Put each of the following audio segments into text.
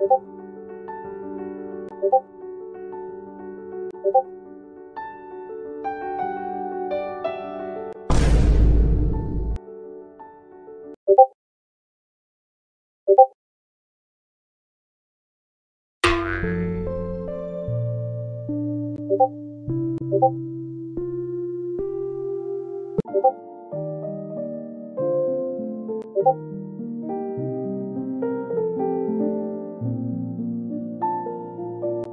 you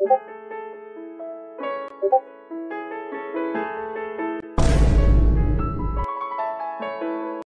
you